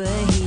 over here.